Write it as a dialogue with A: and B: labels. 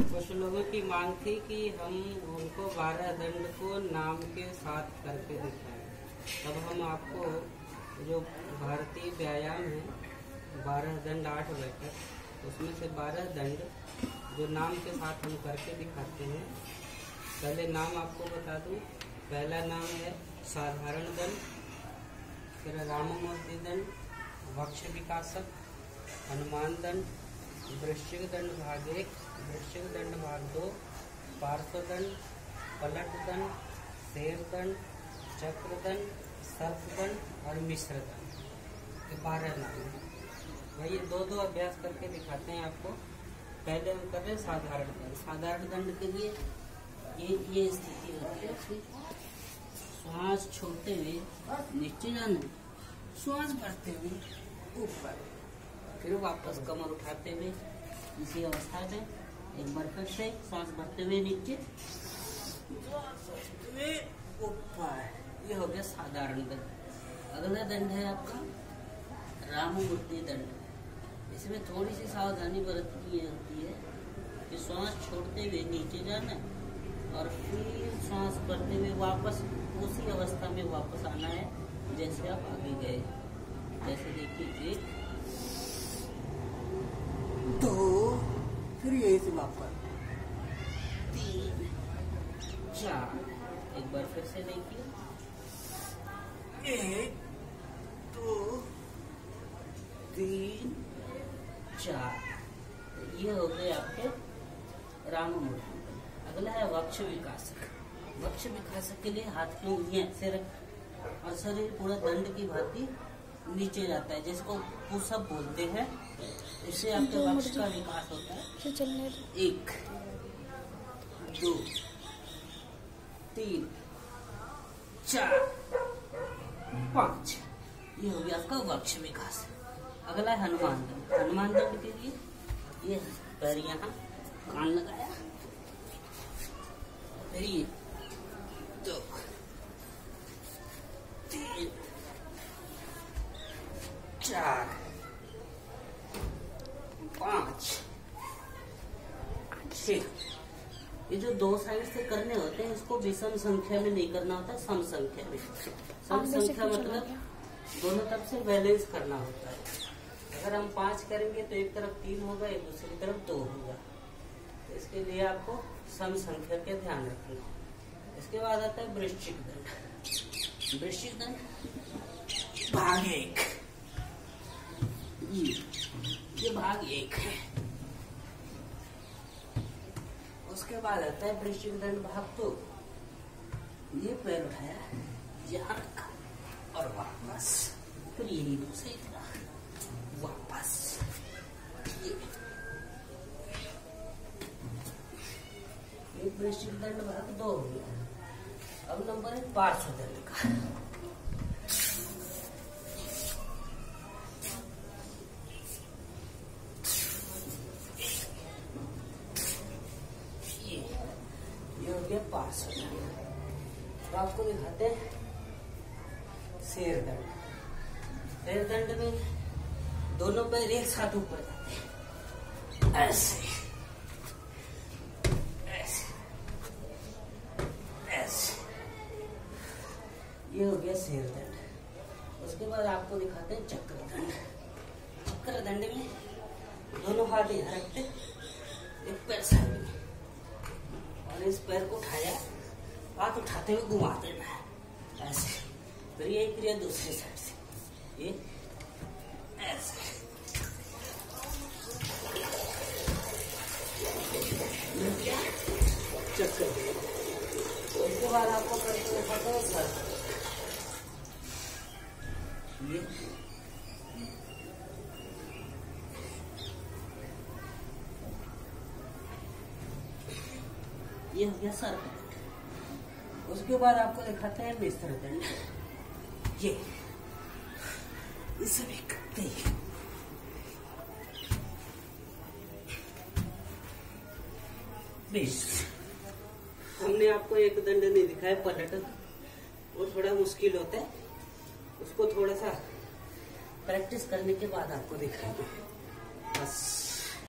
A: कुछ लोगों की मांग थी कि हम उनको बारह दंड को नाम के साथ करके दिखाएँ। तब हम आपको जो भारतीय व्यायाम है, बारह दंड आठ बैठक उसमें से बारह दंड जो नाम के साथ हम करके दिखाते हैं। पहले नाम आपको बता दूँ। पहला नाम है साधारण दंड, फिर राममूर्ति दंड, वक्ष विकासक, हनुमान दंड वृश्चिक दंड भाग एक वृश्चिक दंड भाग दो पार्श्व दंड पलट दंड शेर दंड चक्र दंड सर्प और मिश्र दंड ये बारह नाम भाई दो दो अभ्यास करके दिखाते हैं आपको। पहले हम कर रहे हैं साधारण दंड साधारण दंड के लिए ये ये स्थिति होती है। श्वास छोड़ते हुए जाना, श्वास भरते हुए ऊपर। फिर वापस कमर उठाते हुए इसी अवस्था में एक बार फिर से सांस भरते हुए नीचे। ये हो गया साधारण दंड। अगला दंड है आपका राममूर्ति दंड। इसमें थोड़ी सी सावधानी बरतनी होती है कि श्वास छोड़ते हुए नीचे जाना और फिर सांस भरते हुए वापस उसी अवस्था में वापस आना है जैसे आप आगे गए। जैसे देखिए एक दो फिर वापस तीन चार एक बार फिर से देखिए एक दो तीन। चार ये हो गए आपके राम मूर्ति अगला है वक्ष विकासक। वक्ष विकासक के लिए हाथ की उंगलियाँ ऐसे रख और शरीर पूरा दंड की भांति नीचे जाता है जिसको पुशअप बोलते हैं इससे आपके वक्ष का विकास होता है। एक दो तीन चार पाँच। ये हो गया आपका वक्ष विकास। अगला है हनुमान दंड। हनुमान दंड के लिए ये पैर यहाँ कान लगाया। फिर ये दो तीन चार पाँच छ ये जो दो साइड से करने होते हैं इसको विषम संख्या में नहीं करना होता सम संख्या में। सम संख्या मतलब दोनों तरफ़ से बैलेंस करना होता है। अगर हम पाँच करेंगे तो एक तरफ़ तीन होगा एक दूसरी तरफ़ दो होगा। तो इसके लिए आपको सम संख्या के ध्यान रखना इसके बाद आता है वृश्चिक दंड। वृश्चिक दंड? भाग एक। ये भाग एक है। उसके बाद आता है वृश्चिक दंड भाग दो ये पैर उठाया यहाँ रखा और वापस फिर यही दूसरी तरह वापस। एक वृश्चिक दंड भाग दो। हो गया अब नंबर है पार्श्व दंड का पास तो आपको दिखाते हैं। शेर दंड शेर दंड में दोनों पैर एक साथ ऊपर जाते हैं। ऐसे। ऐसे। ऐसे। ये हो गया शेर दंड उसके बाद आपको दिखाते हैं चक्र दंड चक्र दंड में दोनों हाथ यहाँ रखते एक पैर साइड में इस पैर को उठाया, हाथ उठाते हुए घुमा देना है। ऐसे। फिर यही क्रिया दूसरी साइड से। ये ऐसे। चक्कर। उसके बाद आपको करके दिखाते हैं सर ये ये हो गया सर्प उसके बाद आपको दिखाते हैं मिश्र दंड ये। इसे भी करते हैं। हमने आपको एक दंड नहीं दिखाया पलट वो थोड़ा मुश्किल होता है। उसको थोड़ा सा प्रैक्टिस करने के बाद आपको दिखाएँगे। बस।